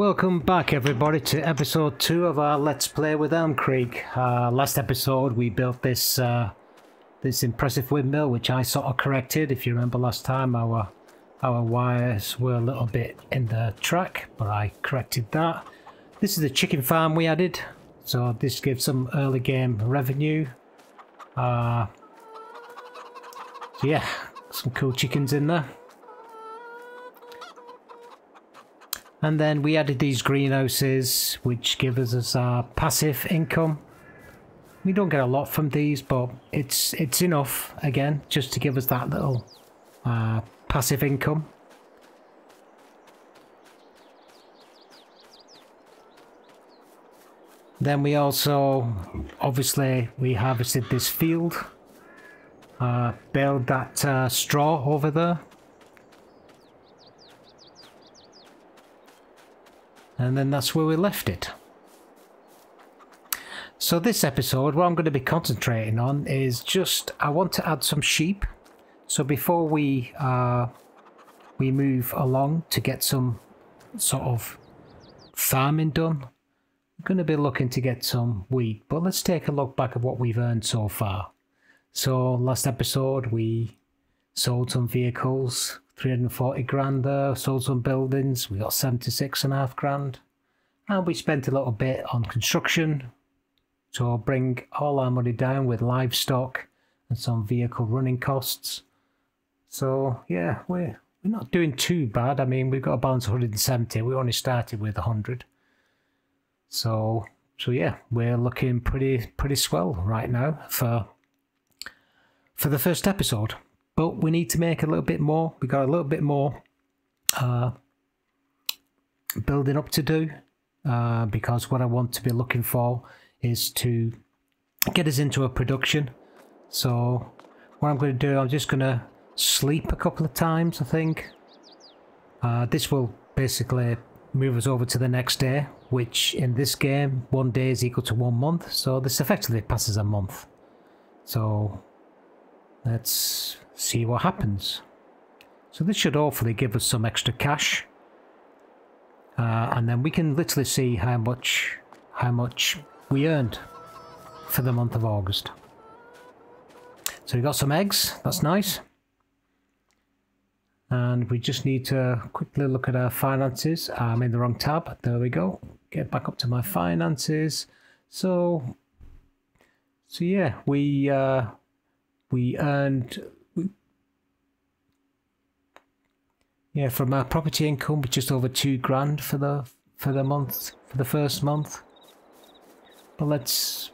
Welcome back everybody to episode 2 of our Let's Play with Elm Creek. Uh, last episode we built this uh, this impressive windmill which I sort of corrected. If you remember last time our our wires were a little bit in the track but I corrected that. This is the chicken farm we added so this gives some early game revenue. Uh, yeah, some cool chickens in there. And then we added these greenhouses, which give us our passive income. We don't get a lot from these, but it's it's enough, again, just to give us that little uh, passive income. Then we also, obviously, we harvested this field. Uh, baled that uh, straw over there. And then that's where we left it. So this episode, what I'm going to be concentrating on is just, I want to add some sheep. So before we uh, we move along to get some sort of farming done, I'm going to be looking to get some wheat. But let's take a look back at what we've earned so far. So last episode we sold some vehicles, 340 grand there, sold some buildings, we got 76 and a half grand. And we spent a little bit on construction to bring all our money down with livestock and some vehicle running costs. So yeah, we're we're not doing too bad. I mean, we've got a balance of 170. We only started with 100. So so yeah, we're looking pretty pretty swell right now for for the first episode but we need to make a little bit more. We got a little bit more uh, building up to do uh, because what I want to be looking for is to get us into a production. So what I'm going to do, I'm just going to sleep a couple of times, I think. Uh, this will basically move us over to the next day, which in this game, one day is equal to one month. So this effectively passes a month. So let's see what happens. So this should hopefully give us some extra cash. Uh, and then we can literally see how much how much we earned for the month of August. So we got some eggs, that's nice. And we just need to quickly look at our finances. I'm in the wrong tab. There we go. Get back up to my finances. So, so yeah, we uh, we earned Yeah, from our property income, just over two grand for the for the month for the first month. But let's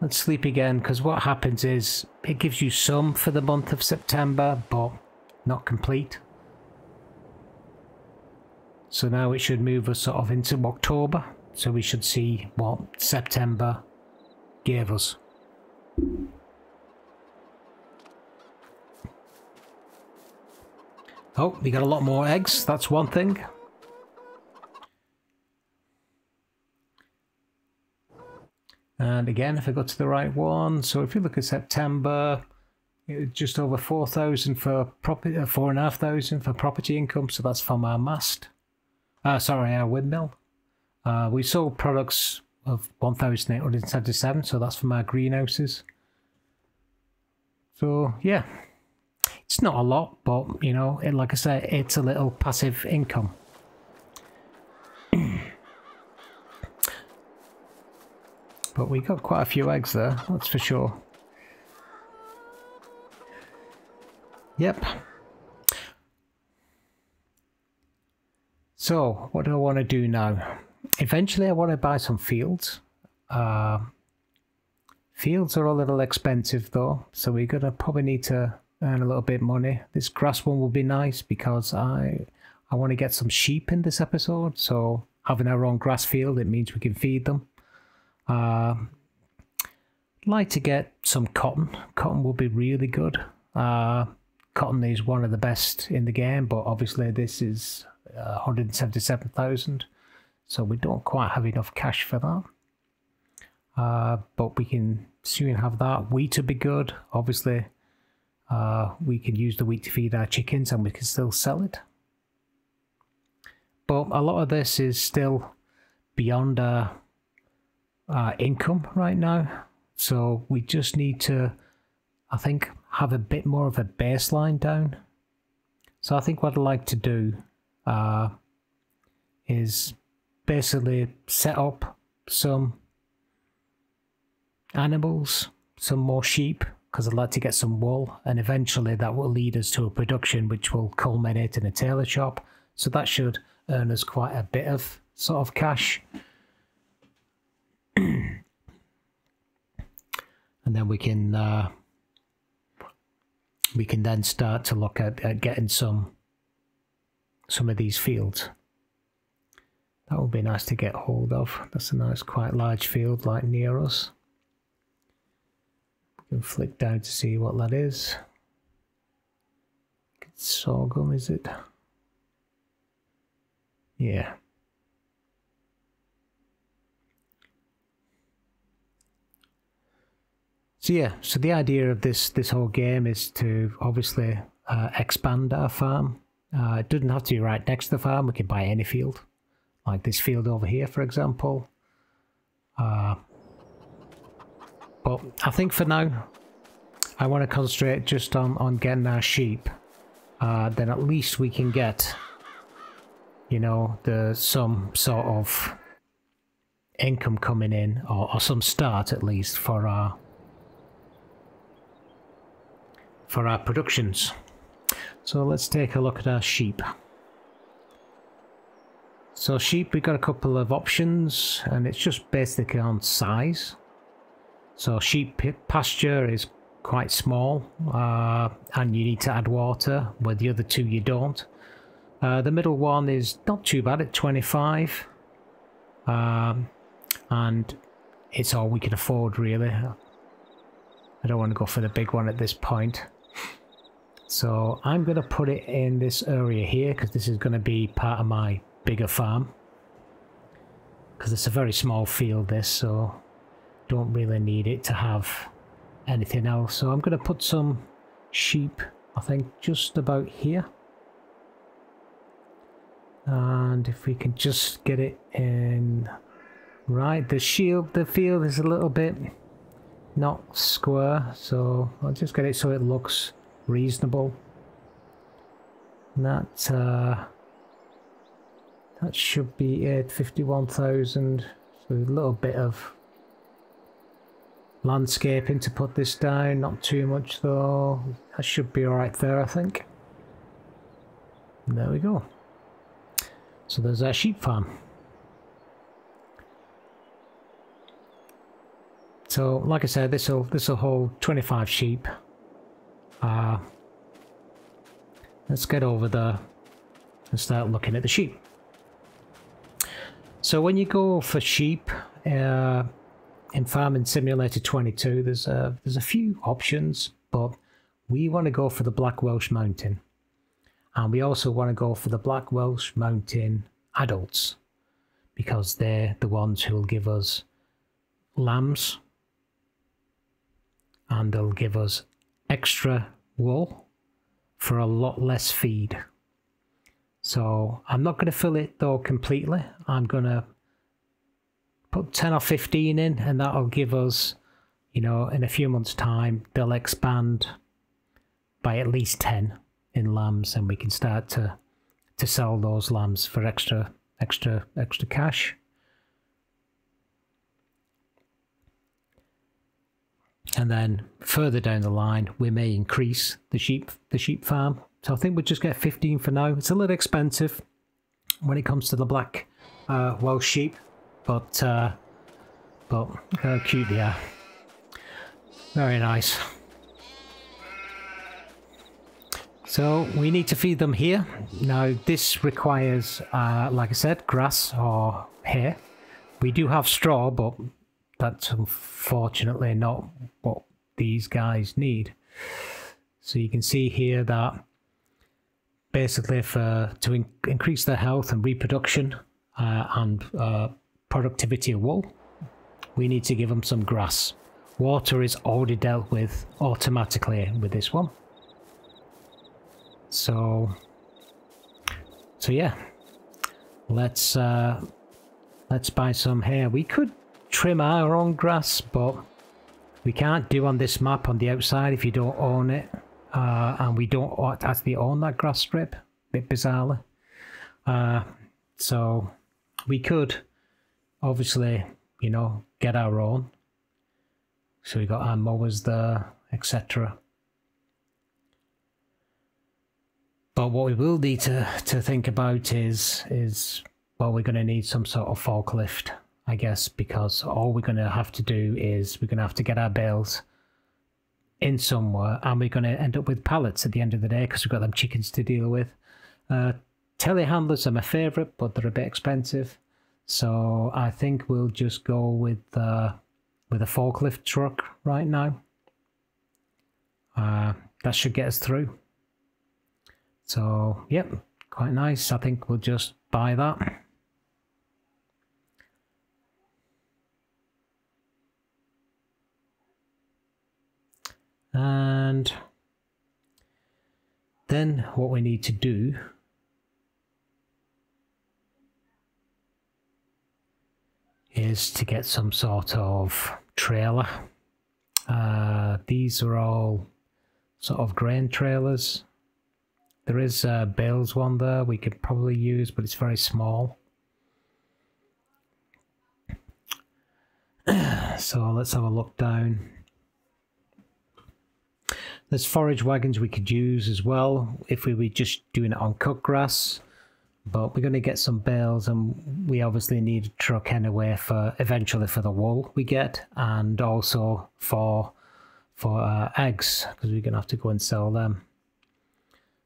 let's sleep again because what happens is it gives you some for the month of September, but not complete. So now it should move us sort of into October. So we should see what September gave us. Oh, we got a lot more eggs. That's one thing. And again, if I go to the right one, so if you look at September, just over 4,000 for property, uh, 4,500 for property income, so that's from our mast. Uh, sorry, our windmill. Uh, we sold products of 1,877, so that's from our greenhouses. So, yeah, it's not a lot, but you know, it, like I said, it's a little passive income. but we got quite a few eggs there, that's for sure. Yep. So, what do I want to do now? Eventually, I want to buy some fields. Uh, fields are a little expensive though, so we're gonna probably need to earn a little bit money. This grass one will be nice because I I want to get some sheep in this episode. So having our own grass field, it means we can feed them. Uh, like to get some cotton. Cotton will be really good. Uh, cotton is one of the best in the game, but obviously this is uh, 177,000. So we don't quite have enough cash for that. Uh, but we can soon have that. Wheat would be good. Obviously, uh, we can use the wheat to feed our chickens and we can still sell it. but a lot of this is still beyond our, our income right now. So we just need to, I think, have a bit more of a baseline down. So I think what I'd like to do uh, is basically set up some animals, some more sheep, because I'd like to get some wool, and eventually that will lead us to a production which will culminate in a tailor shop. So that should earn us quite a bit of sort of cash. and then we can uh, we can then start to look at, at getting some some of these fields. That would be nice to get hold of. That's a nice quite large field like near us. Can flick down to see what that is. It's Sorghum is it? Yeah. So yeah, so the idea of this this whole game is to obviously uh, expand our farm. Uh, it doesn't have to be right next to the farm. We can buy any field, like this field over here, for example. Uh, but I think for now, I want to concentrate just on on getting our sheep. Uh, then at least we can get, you know, the some sort of income coming in, or, or some start at least for our for our productions. So let's take a look at our sheep. So sheep, we've got a couple of options and it's just basically on size. So sheep pasture is quite small uh, and you need to add water, where the other two you don't. Uh, the middle one is not too bad at 25 um, and it's all we can afford really. I don't want to go for the big one at this point. So I'm going to put it in this area here because this is going to be part of my bigger farm. Because it's a very small field this, so don't really need it to have anything else. So I'm going to put some sheep, I think, just about here. And if we can just get it in... Right, the shield, the field is a little bit not square, so I'll just get it so it looks reasonable. And that uh, that should be it. Fifty-one thousand. So a little bit of landscaping to put this down. Not too much though. That should be all right there, I think. There we go. So there's our sheep farm. So, like I said, this will this will hold 25 sheep. Uh, let's get over there and start looking at the sheep. So when you go for sheep uh, in Farming Simulator 22, there's a, there's a few options, but we want to go for the Black Welsh Mountain. And we also want to go for the Black Welsh Mountain adults because they're the ones who will give us lambs and they'll give us extra wool for a lot less feed. So I'm not going to fill it though completely. I'm going to put 10 or 15 in and that'll give us, you know, in a few months time, they'll expand by at least 10 in lambs and we can start to to sell those lambs for extra extra extra cash. and then further down the line we may increase the sheep the sheep farm. So i think we'll just get 15 for now. It's a little expensive when it comes to the black uh, welsh sheep but uh, but how cute they are very nice. So we need to feed them here. Now this requires uh, like i said grass or hay we do have straw but that's unfortunately not what these guys need. So you can see here that basically for to in increase their health and reproduction uh, and uh, productivity of wool, we need to give them some grass. Water is already dealt with automatically with this one. So, so yeah, let's uh, let's buy some hay. We could trim our own grass, but we can't do on this map on the outside if you don't own it. Uh, and we don't actually own that grass strip, bit bizarrely. Uh, so we could obviously, you know, get our own. So we got our mowers there, etc. But what we will need to, to think about is is well we're gonna need some sort of forklift, I guess, because all we're gonna have to do is we're gonna have to get our bales in somewhere and we're gonna end up with pallets at the end of the day because we've got them chickens to deal with. Uh, telehandlers are my favourite, but they're a bit expensive. So I think we'll just go with uh, with a forklift truck right now. Uh, that should get us through. So, yep, quite nice. I think we'll just buy that. And then what we need to do is to get some sort of trailer. Uh, these are all sort of grain trailers. There is a bales one there we could probably use, but it's very small. so let's have a look down. There's forage wagons we could use as well if we were just doing it on cut grass. But we're going to get some bales and we obviously need a truck anyway for eventually for the wool we get and also for for uh, eggs because we're going to have to go and sell them.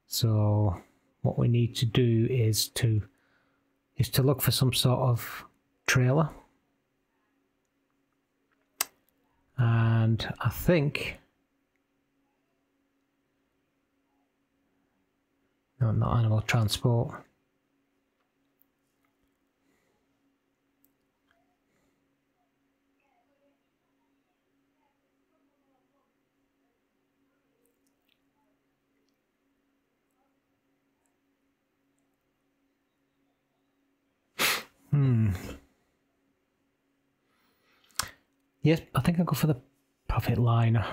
So what we need to do is to is to look for some sort of trailer. And I think no not animal transport. Yes, I think I'll go for the Profiliner.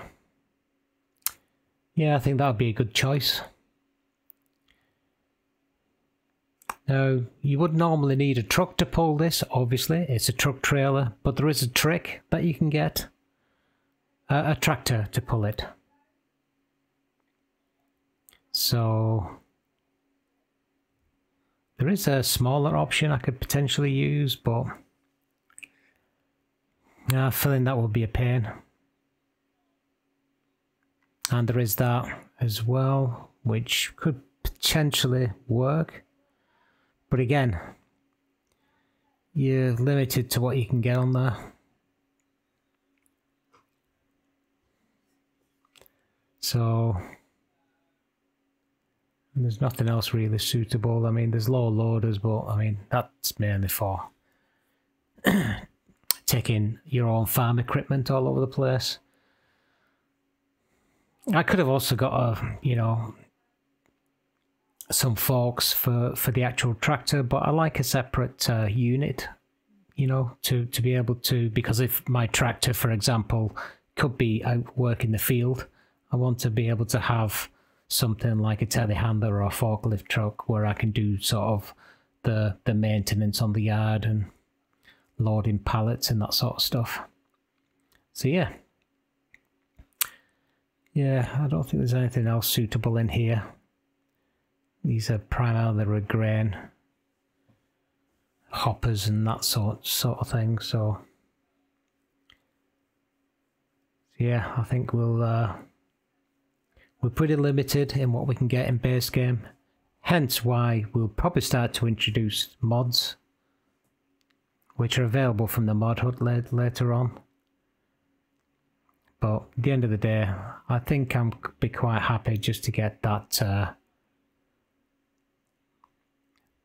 Yeah, I think that would be a good choice. Now, you would normally need a truck to pull this, obviously. It's a truck trailer, but there is a trick that you can get. a, a tractor to pull it. So, there is a smaller option I could potentially use, but I feeling that would be a pain. And there is that as well, which could potentially work. But again, you're limited to what you can get on there. So there's nothing else really suitable. I mean, there's low loaders, but I mean, that's mainly for taking your own farm equipment all over the place. I could have also got a, you know, some forks for, for the actual tractor, but I like a separate uh, unit, you know, to, to be able to, because if my tractor, for example, could be out work in the field, I want to be able to have something like a telehandler or a forklift truck where I can do sort of the the maintenance on the yard and loading pallets and that sort of stuff. So yeah. Yeah, I don't think there's anything else suitable in here. These are primarily grain hoppers and that sort sort of thing, so yeah, I think we'll uh, we're pretty limited in what we can get in base game, hence why we'll probably start to introduce mods, which are available from the ModHub later on. But at the end of the day, I think I'm be quite happy just to get that uh,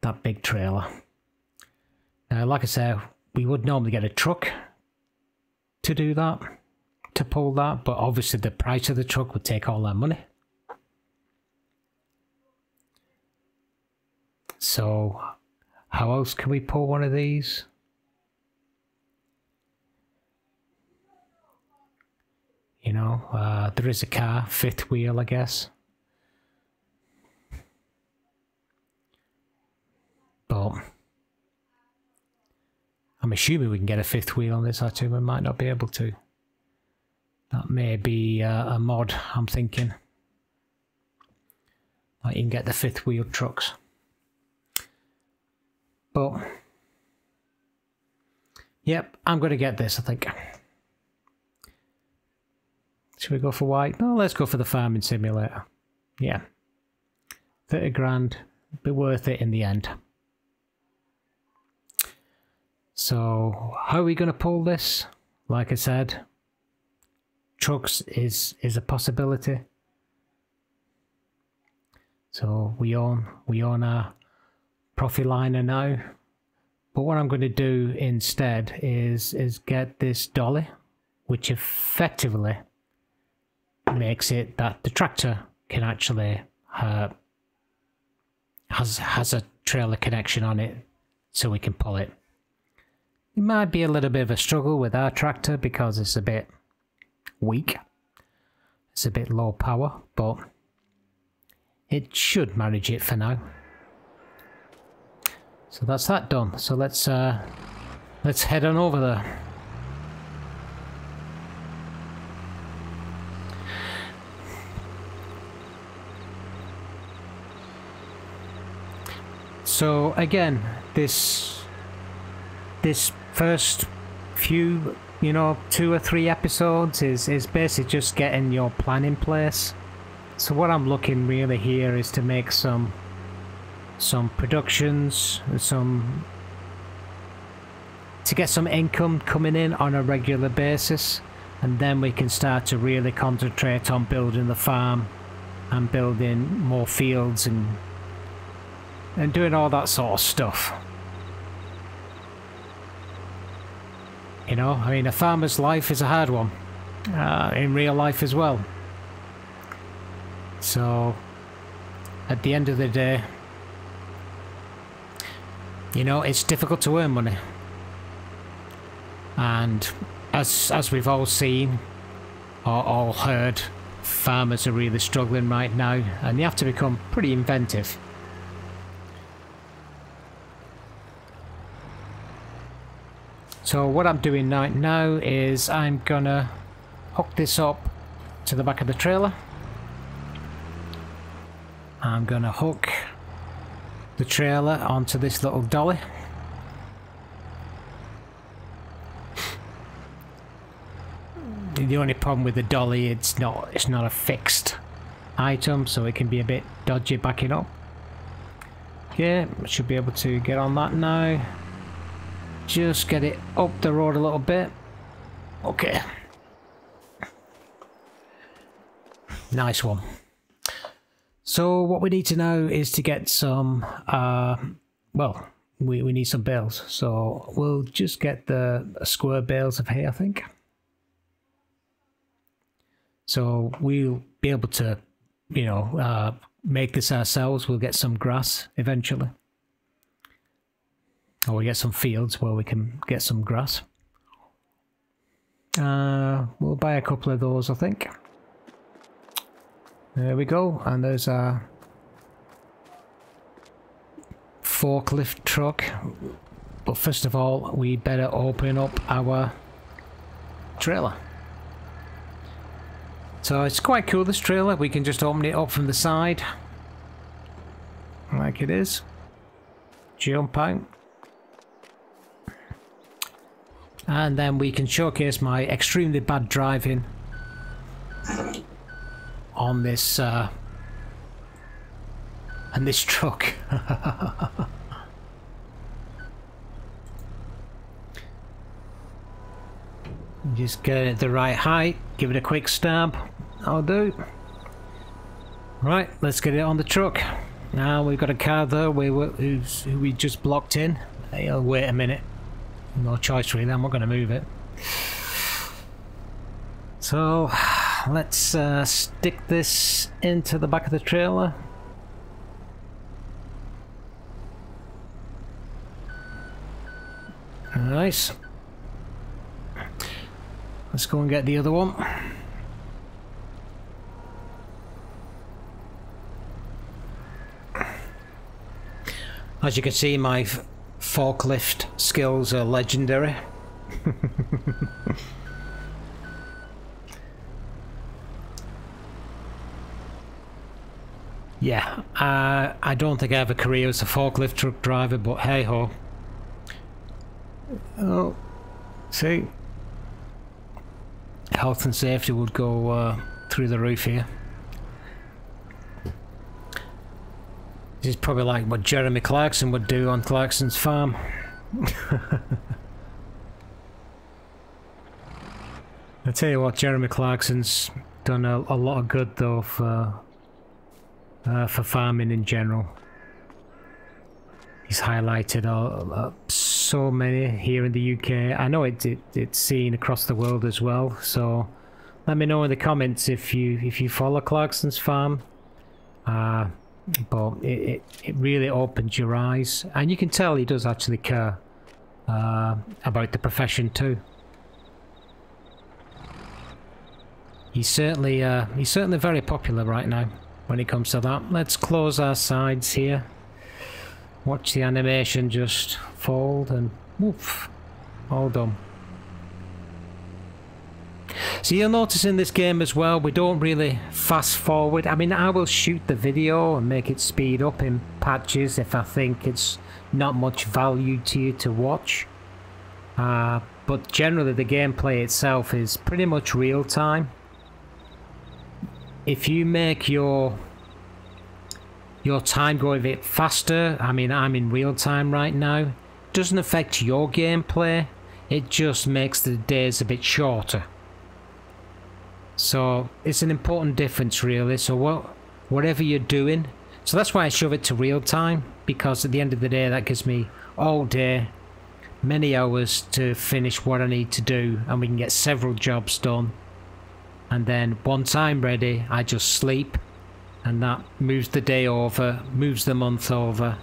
that big trailer. Now, like I said, we would normally get a truck to do that, to pull that, but obviously the price of the truck would take all that money. So how else can we pull one of these? You know, uh, there is a car, fifth wheel, I guess. But I'm assuming we can get a fifth wheel on this I2, we might not be able to. That may be uh, a mod, I'm thinking. Like you can get the fifth wheel trucks. But, yep, I'm going to get this, I think. Should we go for white? No, let's go for the farming simulator. Yeah. 30 grand, be worth it in the end. So, how are we going to pull this? Like I said, trucks is is a possibility. So we own we own our Profiliner now. But what I'm going to do instead is is get this dolly, which effectively makes it that the tractor can actually uh, has has a trailer connection on it, so we can pull it. It might be a little bit of a struggle with our tractor because it's a bit weak. It's a bit low power, but it should manage it for now. So that's that done. So let's uh, let's head on over there. So again, this this first few, you know, two or three episodes is is basically just getting your plan in place. So what I'm looking really here is to make some some productions, some to get some income coming in on a regular basis and then we can start to really concentrate on building the farm and building more fields and and doing all that sort of stuff. You know, I mean, a farmer's life is a hard one, uh, in real life as well. So, at the end of the day, you know, it's difficult to earn money. And as as we've all seen or all heard, farmers are really struggling right now and you have to become pretty inventive. So what I'm doing right now is I'm gonna hook this up to the back of the trailer. I'm gonna hook the trailer onto this little dolly. The only problem with the dolly, it's not it's not a fixed item, so it can be a bit dodgy backing up. Yeah, should be able to get on that now. Just get it up the road a little bit. Okay. Nice one. So what we need to know is to get some, uh, well, we, we need some bales. So we'll just get the square bales of hay, I think. So we'll be able to, you know, uh, make this ourselves. We'll get some grass eventually. Or we get some fields where we can get some grass. Uh, we'll buy a couple of those, I think. There we go, and there's a forklift truck. But first of all, we better open up our trailer. So it's quite cool, this trailer. We can just open it up from the side. Like it is. Jump out. And then we can showcase my extremely bad driving on this uh, and this truck. Just get it at the right height, give it a quick stab. I'll do. Right, let's get it on the truck. Now we've got a car there we, who we just blocked in. Hey, will wait a minute. No choice really, I'm not going to move it. So, let's uh, stick this into the back of the trailer. Nice. Let's go and get the other one. As you can see, my forklift skills are legendary. yeah, uh, I don't think I have a career as a forklift truck driver, but hey ho. Oh, see, health and safety would go uh, through the roof here. This is probably like what Jeremy Clarkson would do on Clarkson's farm. I tell you what, Jeremy Clarkson's done a, a lot of good though for uh, for farming in general. He's highlighted all, uh, so many here in the UK. I know it, it, it's seen across the world as well. So let me know in the comments if you if you follow Clarkson's farm. Uh, but it, it, it really opens your eyes, and you can tell he does actually care uh, about the profession too. He's certainly uh, he's certainly very popular right now when it comes to that. Let's close our sides here. Watch the animation just fold and woof, all done. So you'll notice in this game as well, we don't really fast forward. I mean, I will shoot the video and make it speed up in patches if I think it's not much value to you to watch. Uh, but generally the gameplay itself is pretty much real time. If you make your your time go a bit faster, I mean I'm in real time right now, doesn't affect your gameplay, it just makes the days a bit shorter. So it's an important difference really. So what, whatever you're doing, so that's why I shove it to real time because at the end of the day that gives me all day, many hours to finish what I need to do and we can get several jobs done. And then once I'm ready, I just sleep and that moves the day over, moves the month over,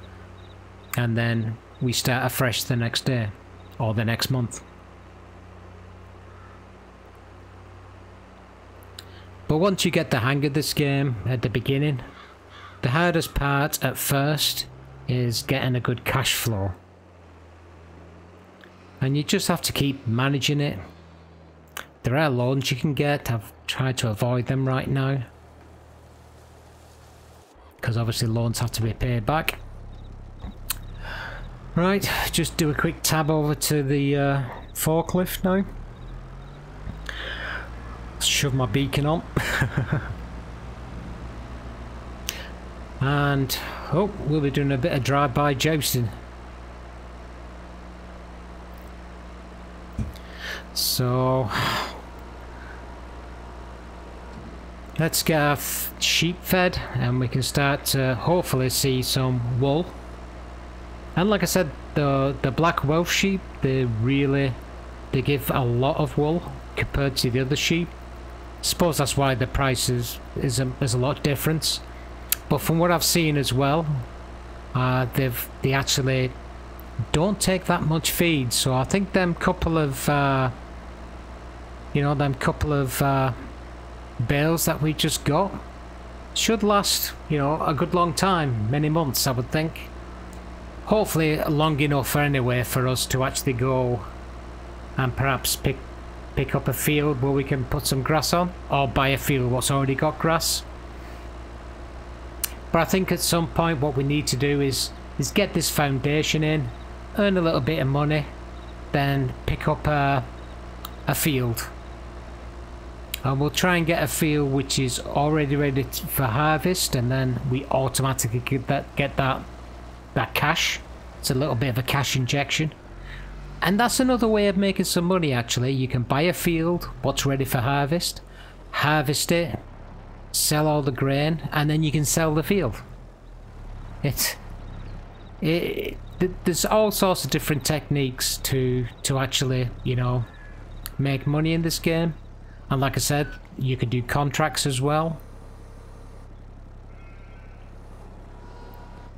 and then we start afresh the next day or the next month. But once you get the hang of this game at the beginning, the hardest part at first is getting a good cash flow. And you just have to keep managing it. There are loans you can get, I've tried to avoid them right now. Because obviously loans have to be paid back. Right, just do a quick tab over to the uh, forklift now shove my beacon on. and, oh, we'll be doing a bit of drive-by jousting. So, let's get our sheep fed and we can start to hopefully see some wool. And like I said, the the black Welsh sheep, they really, they give a lot of wool compared to the other sheep suppose that's why the price is, is a, there's a lot difference. But from what I've seen as well, uh, they've they actually don't take that much feed. So I think them couple of uh, you know them couple of uh, bales that we just got should last you know a good long time, many months I would think. Hopefully long enough for anyway for us to actually go and perhaps pick pick up a field where we can put some grass on or buy a field what's already got grass. But I think at some point what we need to do is is get this foundation in earn a little bit of money then pick up a, a field. And we'll try and get a field which is already ready for harvest and then we automatically get that get that that cash. It's a little bit of a cash injection and that's another way of making some money actually. You can buy a field, what's ready for harvest, harvest it, sell all the grain, and then you can sell the field. It, it, there's all sorts of different techniques to to actually, you know, make money in this game. And like I said, you can do contracts as well.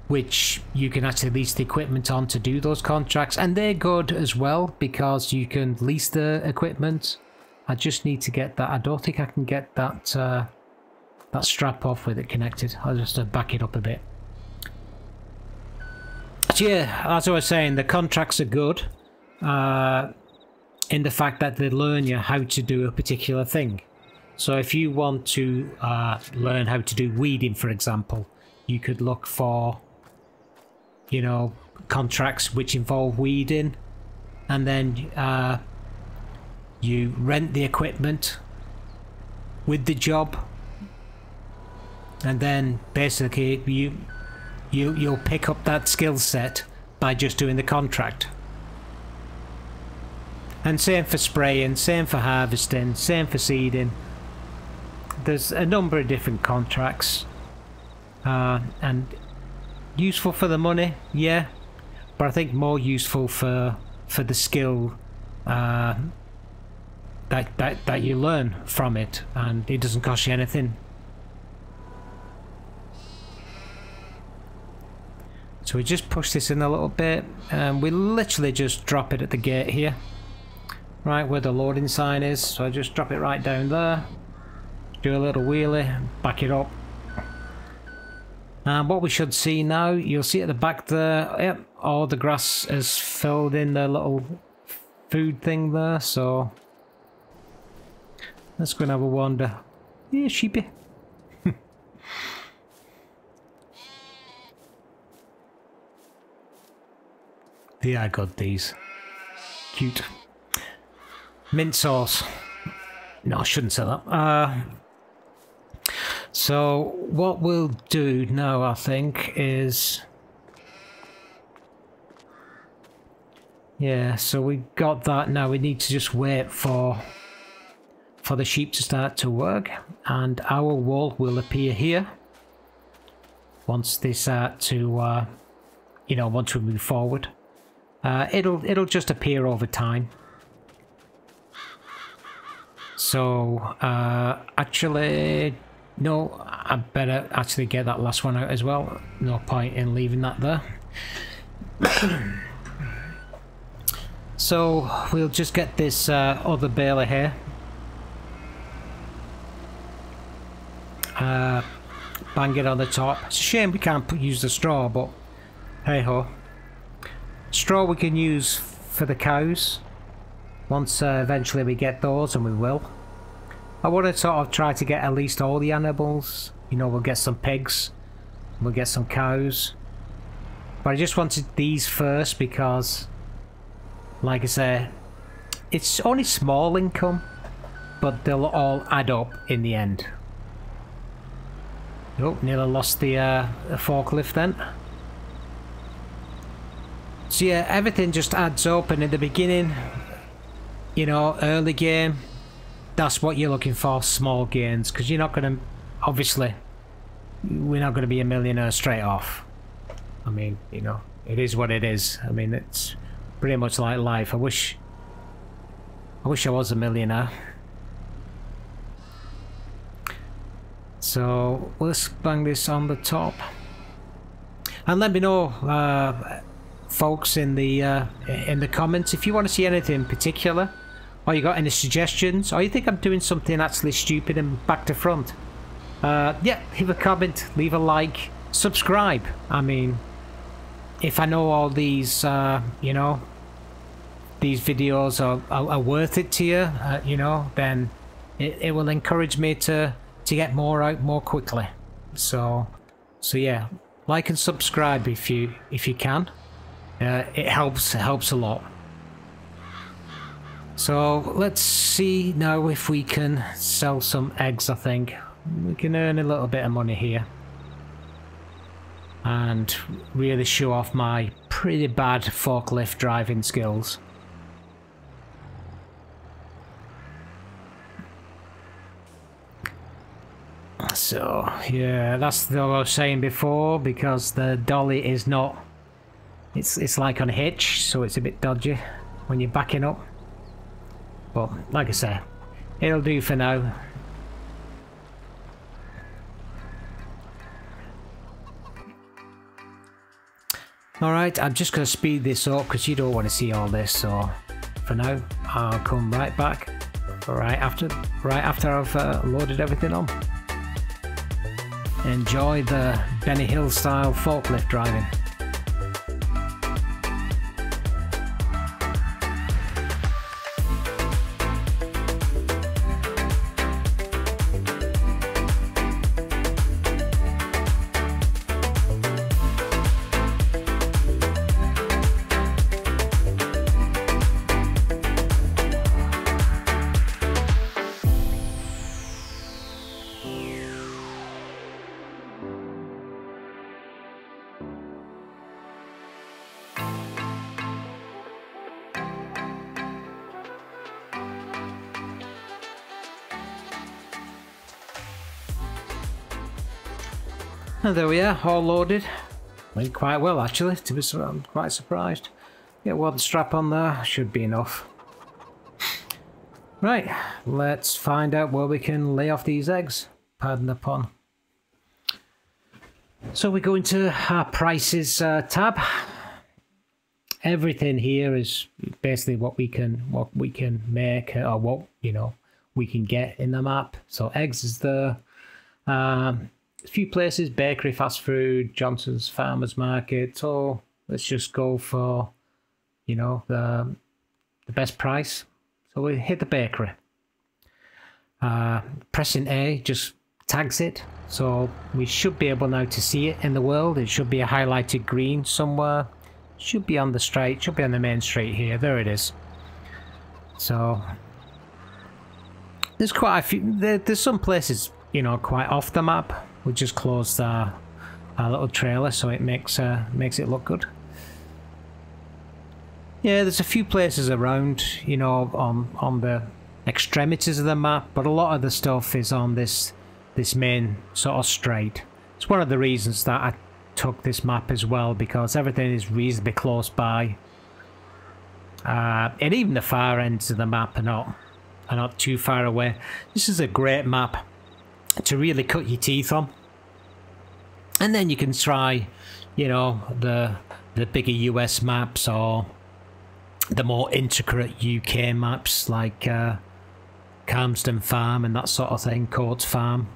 Which you can actually lease the equipment on to do those contracts. And they're good as well because you can lease the equipment. I just need to get that. I don't think I can get that uh, that strap off with it connected. I'll just uh, back it up a bit. But yeah, as I was saying, the contracts are good uh, in the fact that they learn you how to do a particular thing. So if you want to uh, learn how to do weeding, for example, you could look for you know, contracts which involve weeding, and then uh, you rent the equipment with the job, and then basically you you you'll pick up that skill set by just doing the contract. And same for spraying, same for harvesting, same for seeding. There's a number of different contracts. Uh, and useful for the money, yeah, but I think more useful for for the skill uh, that that that you learn from it, and it doesn't cost you anything. So we just push this in a little bit, and we literally just drop it at the gate here, right where the loading sign is. So I just drop it right down there, do a little wheelie, back it up, and what we should see now, you'll see at the back there, yep, all the grass is filled in the little food thing there, so let's go and have a wander. Yeah, sheepy. they are good, these. Cute. Mint sauce. No, I shouldn't say that. Uh, so what we'll do now, I think, is... Yeah, so we got that. Now we need to just wait for for the sheep to start to work and our wall will appear here once they start to uh, you know once we move forward uh, it'll it'll just appear over time so uh, actually no, I better actually get that last one out as well. No point in leaving that there. so we'll just get this uh, other baler here. Uh, bang it on the top. It's a shame we can't use the straw, but hey ho. Straw we can use for the cows. Once uh, eventually we get those, and we will. I want to sort of try to get at least all the animals. You know, we'll get some pigs. We'll get some cows. But I just wanted these first because, like I say, it's only small income, but they'll all add up in the end. Oh, nearly lost the, uh, the forklift then. So yeah, everything just adds up and in the beginning, you know, early game, that's what you're looking for, small gains, because you're not going to, obviously, we're not going to be a millionaire straight off. I mean, you know, it is what it is. I mean, it's pretty much like life. I wish, I wish I was a millionaire. So let's bang this on the top, and let me know, uh, folks, in the uh, in the comments if you want to see anything in particular. Or you got any suggestions? Or you think I'm doing something actually stupid and back to front? Uh, yeah, leave a comment, leave a like, subscribe. I mean, if I know all these, uh, you know, these videos are, are, are worth it to you, uh, you know, then it, it will encourage me to, to get more out more quickly. So, so yeah, like and subscribe if you, if you can. Uh, it helps, it helps a lot. So let's see now if we can sell some eggs, I think. We can earn a little bit of money here. And really show off my pretty bad forklift driving skills. So, yeah, that's what I was saying before, because the dolly is not... It's, it's like on a hitch, so it's a bit dodgy when you're backing up. But, like I say, it'll do for now. Alright, I'm just going to speed this up because you don't want to see all this, so for now, I'll come right back right after, right after I've uh, loaded everything on. Enjoy the Benny Hill style forklift driving. there we are, all loaded. Went quite well actually, to be I'm quite surprised. Get one strap on there, should be enough. Right, let's find out where we can lay off these eggs. Pardon the pun. So we go into our prices uh, tab. Everything here is basically what we can what we can make or what you know we can get in the map. So eggs is there. Um, a few places, bakery, fast food, Johnson's Farmers Market, or let's just go for, you know, the, the best price. So we hit the bakery. Uh, pressing A just tags it. So we should be able now to see it in the world. It should be a highlighted green somewhere. Should be on the street, should be on the main street here. There it is. So there's quite a few, there, there's some places, you know, quite off the map we just closed our, our little trailer so it makes uh, makes it look good. Yeah, there's a few places around, you know, on on the extremities of the map, but a lot of the stuff is on this this main sort of straight. It's one of the reasons that I took this map as well because everything is reasonably close by. Uh, and even the far ends of the map are not are not too far away. This is a great map to really cut your teeth on and then you can try you know the the bigger US maps or the more intricate UK maps like uh, Farm and that sort of thing, Courts Farm.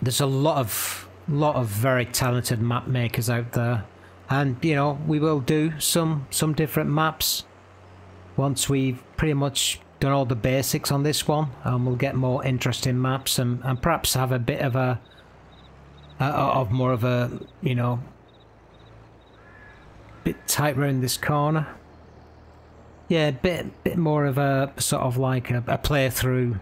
There's a lot of lot of very talented map makers out there, and you know we will do some some different maps once we've pretty much done all the basics on this one. And we'll get more interesting maps and, and perhaps have a bit of a of more of a you know bit tight around this corner. Yeah bit bit more of a sort of like a, a playthrough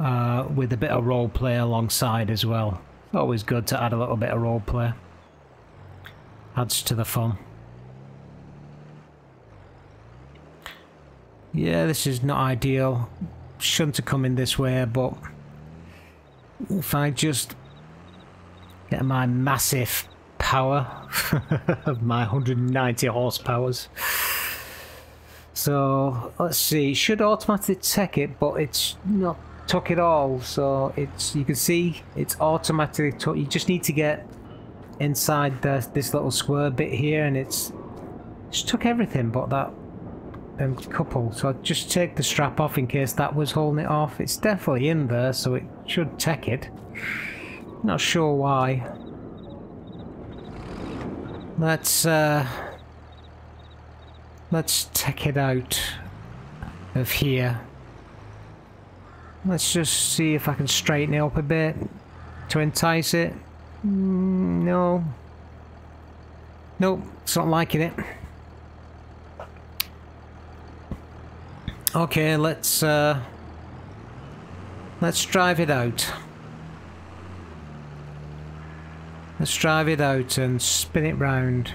uh, with a bit of role play alongside as well. Always good to add a little bit of role play adds to the fun Yeah, this is not ideal. Shouldn't have come in this way, but if I just get my massive power of my 190 horsepowers. So let's see, it should automatically take it, but it's not took it all. So it's you can see it's automatically took. You just need to get inside the, this little square bit here, and it's just took everything but that um, couple. So I'll just take the strap off in case that was holding it off. It's definitely in there, so it should take it. Not sure why. Let's, uh... Let's take it out of here. Let's just see if I can straighten it up a bit to entice it. Mm, no. Nope, it's not liking it. Okay, let's uh, let's drive it out. Let's drive it out and spin it round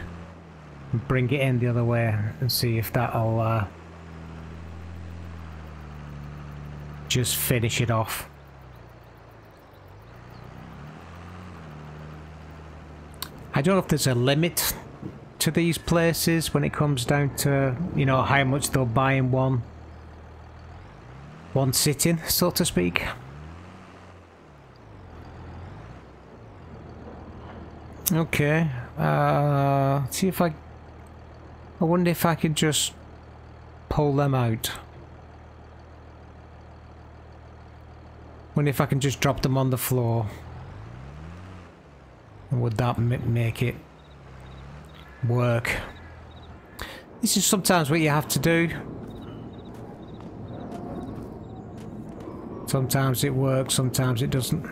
and bring it in the other way and see if that'll uh, just finish it off. I don't know if there's a limit to these places when it comes down to, you know, how much they'll buy in one one sitting, so to speak. Okay, Uh, see if I... I wonder if I could just pull them out. Wonder if I can just drop them on the floor. Would that make it work? This is sometimes what you have to do. Sometimes it works, sometimes it doesn't.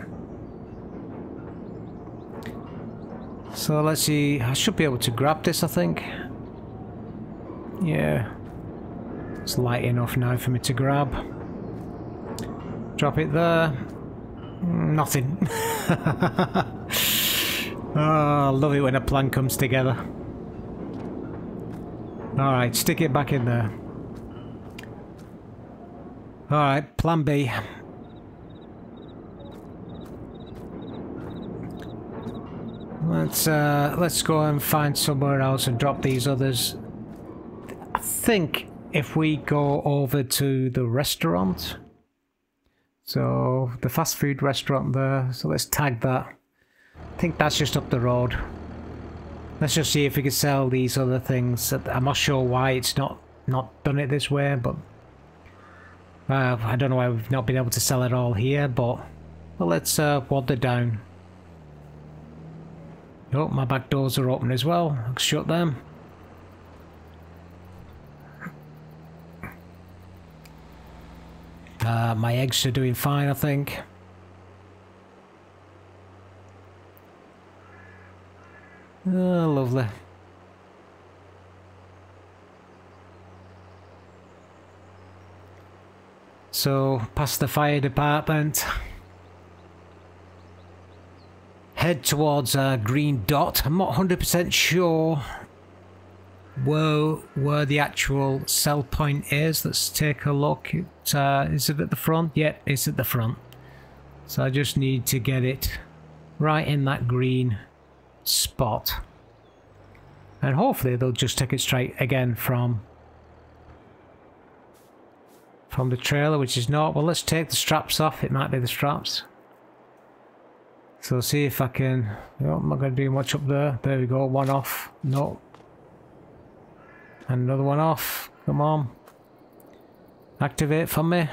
So let's see, I should be able to grab this I think. Yeah. It's light enough now for me to grab. Drop it there. Nothing. oh, I love it when a plan comes together. Alright, stick it back in there. Alright, plan B. Let's uh, let's go and find somewhere else and drop these others. I think if we go over to the restaurant, so the fast food restaurant there, so let's tag that. I think that's just up the road. Let's just see if we can sell these other things. I'm not sure why it's not not done it this way, but uh, I don't know why we've not been able to sell it all here. But well, let's uh, wander down. Oh, my back doors are open as well. I'll shut them. Uh, my eggs are doing fine, I think. Oh, lovely. So, past the fire department. Head towards a green dot. I'm not 100% sure where, where the actual sell point is. Let's take a look. It, uh, is it at the front? Yeah, it's at the front. So I just need to get it right in that green spot. And hopefully they'll just take it straight again from from the trailer, which is not. Well, let's take the straps off. It might be the straps. So see if I can... Oh, I'm not going to do much up there. There we go, one off. No. And another one off. Come on. Activate for me.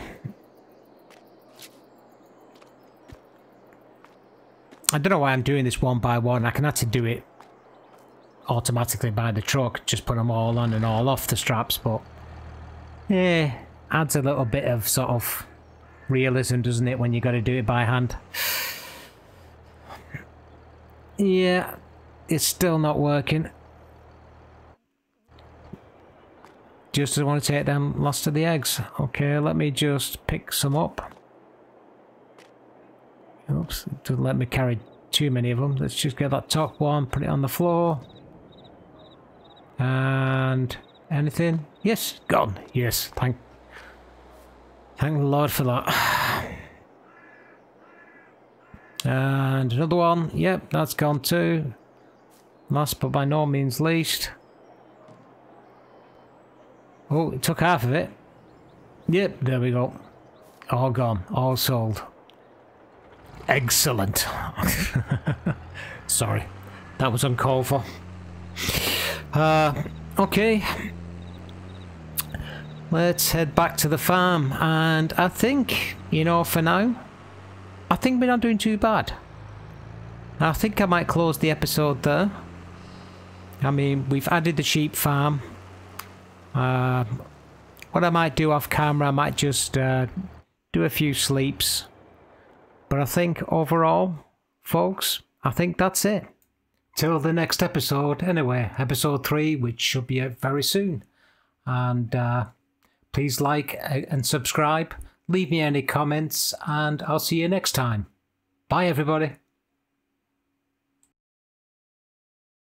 I don't know why I'm doing this one by one. I can actually do it automatically by the truck. Just put them all on and all off the straps, but... Yeah, adds a little bit of sort of realism, doesn't it, when you got to do it by hand. Yeah, it's still not working. Just want to take them last of the eggs. Okay, let me just pick some up. Oops, don't let me carry too many of them. Let's just get that top one, put it on the floor. And anything? Yes, gone. Yes, thank thank the Lord for that. And another one. Yep, that's gone too. Last but by no means least. Oh, it took half of it. Yep, there we go. All gone. All sold. Excellent. Sorry. That was uncalled for. Uh, okay. Let's head back to the farm. And I think, you know, for now, I think we're not doing too bad. I think I might close the episode there. I mean, we've added the sheep farm. Uh, what I might do off camera, I might just uh, do a few sleeps. But I think overall, folks, I think that's it. Till the next episode, anyway, episode 3, which should be out very soon. And uh, please like and subscribe. Leave me any comments and I'll see you next time. Bye everybody.